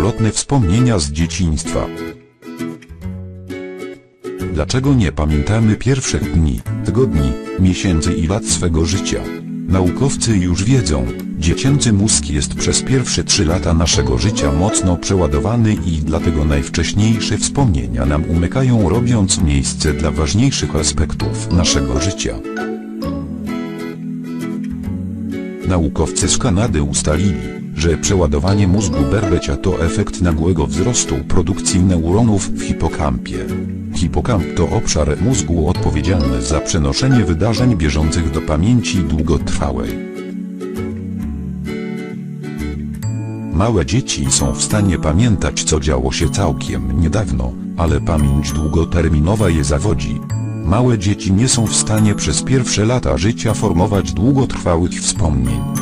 ważne wspomnienia z dzieciństwa. Dlaczego nie pamiętamy pierwszych dni, tygodni, miesięcy i lat swego życia? Naukowcy już wiedzą, dziecięcy mózg jest przez pierwsze trzy lata naszego życia mocno przeładowany i dlatego najwcześniejsze wspomnienia nam umykają robiąc miejsce dla ważniejszych aspektów naszego życia. Naukowcy z Kanady ustalili, że przeładowanie mózgu berbecia to efekt nagłego wzrostu produkcji neuronów w hipokampie. Hipokamp to obszar mózgu odpowiedzialny za przenoszenie wydarzeń bieżących do pamięci długotrwałej. Małe dzieci są w stanie pamiętać co działo się całkiem niedawno, ale pamięć długoterminowa je zawodzi. Małe dzieci nie są w stanie przez pierwsze lata życia formować długotrwałych wspomnień.